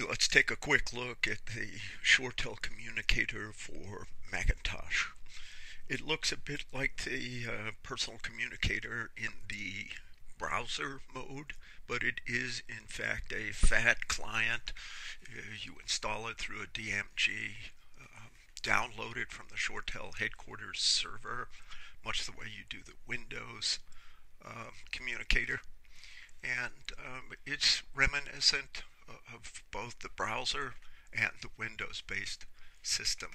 Let's take a quick look at the ShoreTel communicator for Macintosh. It looks a bit like the uh, personal communicator in the browser mode, but it is in fact a FAT client. Uh, you install it through a DMG, uh, download it from the ShoreTel headquarters server, much the way you do the Windows um, communicator. And um, it's reminiscent of both the browser and the Windows based system.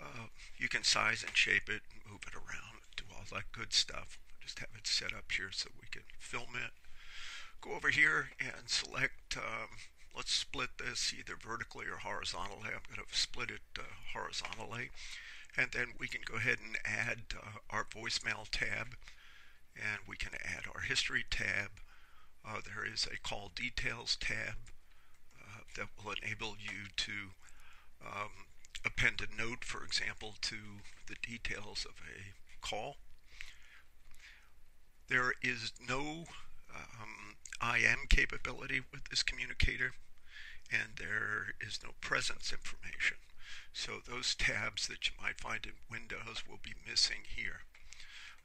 Uh, you can size and shape it, move it around, do all that good stuff. Just have it set up here so we can film it. Go over here and select, um, let's split this either vertically or horizontally. I'm going to split it uh, horizontally. And then we can go ahead and add uh, our voicemail tab. And we can add our history tab. Uh, there is a call details tab that will enable you to um, append a note, for example, to the details of a call. There is no um, IM capability with this communicator, and there is no presence information. So those tabs that you might find in Windows will be missing here.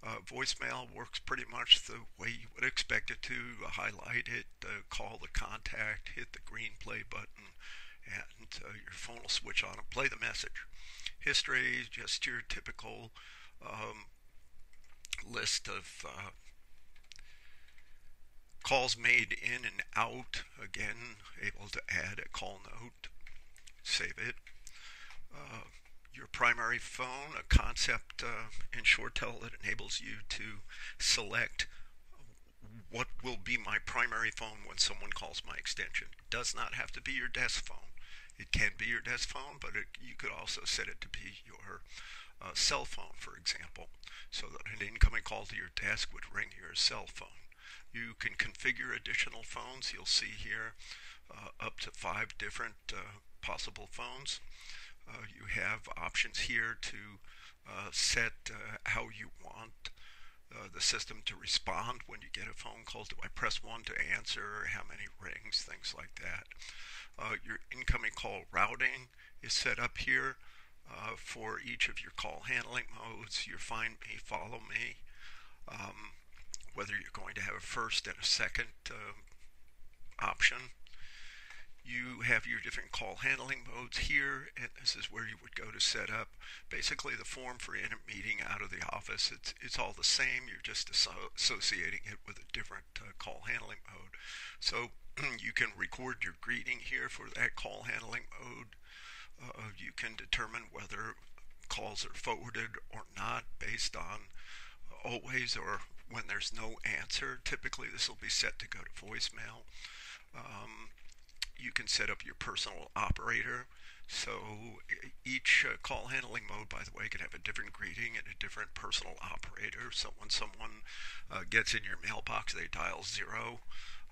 Uh, voicemail works pretty much the way you would expect it to. Uh, highlight it, uh, call the contact, hit the green play button, and uh, your phone will switch on and play the message. History is just your typical um, list of uh, calls made in and out. Again, able to add a call note, save it. Your primary phone, a concept uh, in ShoreTel that enables you to select what will be my primary phone when someone calls my extension. It does not have to be your desk phone. It can be your desk phone, but it, you could also set it to be your uh, cell phone, for example, so that an incoming call to your desk would ring your cell phone. You can configure additional phones. You'll see here uh, up to five different uh, possible phones. Uh, you have options here to uh, set uh, how you want uh, the system to respond when you get a phone call. Do I press 1 to answer? How many rings? Things like that. Uh, your incoming call routing is set up here uh, for each of your call handling modes. Your find me, follow me. Um, whether you're going to have a first and a second option you have your different call handling modes here, and this is where you would go to set up basically the form for in a meeting out of the office. It's, it's all the same, you're just associating it with a different uh, call handling mode. So you can record your greeting here for that call handling mode. Uh, you can determine whether calls are forwarded or not based on always or when there's no answer. Typically, this will be set to go to voicemail. Um, you can set up your personal operator. So each uh, call handling mode, by the way, can have a different greeting and a different personal operator. So when someone uh, gets in your mailbox, they dial zero.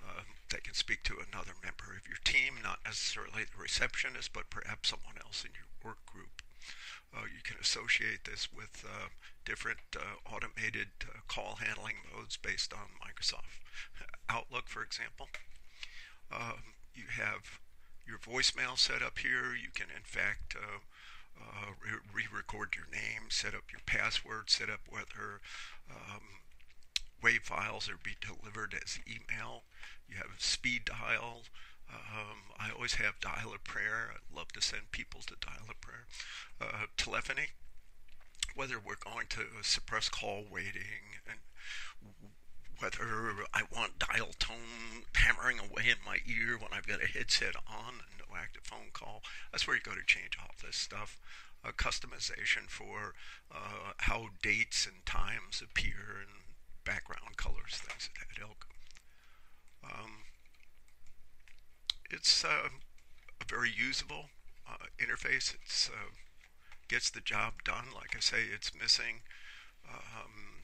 Uh, they can speak to another member of your team, not necessarily the receptionist, but perhaps someone else in your work group. Uh, you can associate this with uh, different uh, automated call handling modes based on Microsoft Outlook, for example. Um, you have your voicemail set up here. You can, in fact, uh, uh, re-record your name, set up your password, set up whether um, WAV files are be delivered as email. You have speed dial. Um, I always have dial a prayer. I love to send people to dial a prayer. Uh, telephony, whether we're going to suppress call waiting and whether I want dial tone hammering away in my ear when I've got a headset on and no active phone call. That's where you go to change all this stuff. Uh, customization for uh, how dates and times appear and background colors, things of that ilk. Um, it's uh, a very usable uh, interface. It uh, gets the job done. Like I say, it's missing. Um,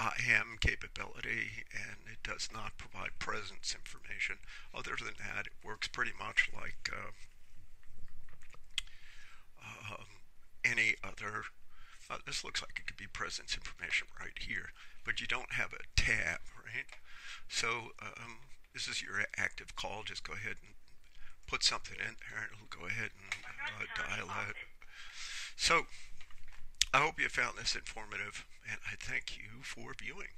IM capability and it does not provide presence information. Other than that, it works pretty much like uh, um, any other. Uh, this looks like it could be presence information right here, but you don't have a tab, right? So um, this is your active call. Just go ahead and put something in there and it'll go ahead and uh, dial it. So, I hope you found this informative, and I thank you for viewing.